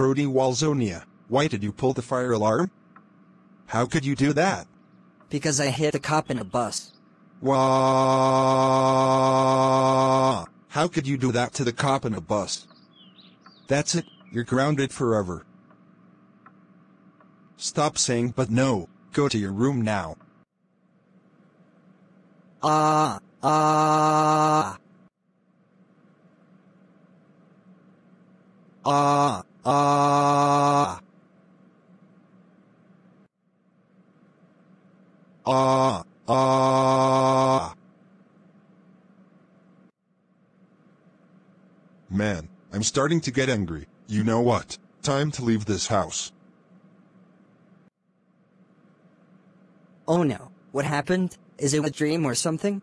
Brody Walzonia, why did you pull the fire alarm? How could you do that? Because I hit a cop in a bus. Wah! How could you do that to the cop in a bus? That's it, you're grounded forever. Stop saying but no, go to your room now. Ah, ah. Ah, ah. Ah, ah. Man, I'm starting to get angry. You know what? Time to leave this house. Oh no, what happened? Is it a dream or something?